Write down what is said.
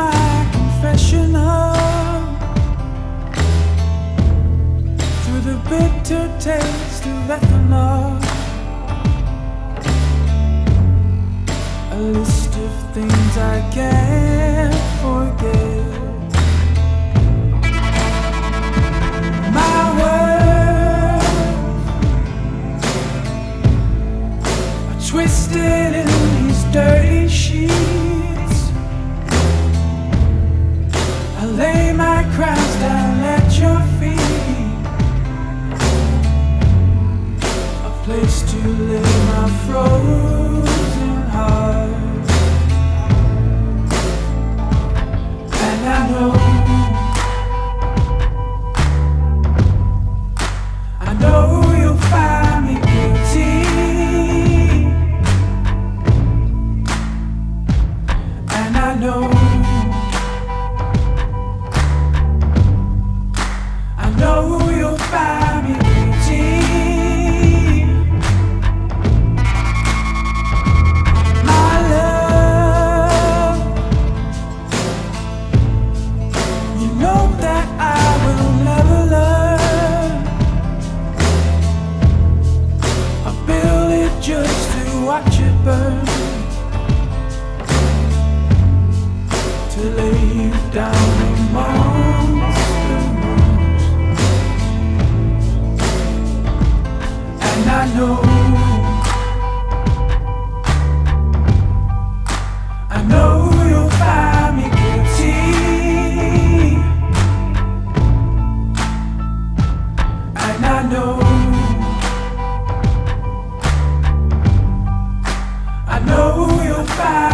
my confessional through the bitter taste of ethanol. A list of things I can't forget. Watch it burn. To lay down amongst the ruins. And I know, I know you'll find me guilty. And I know, I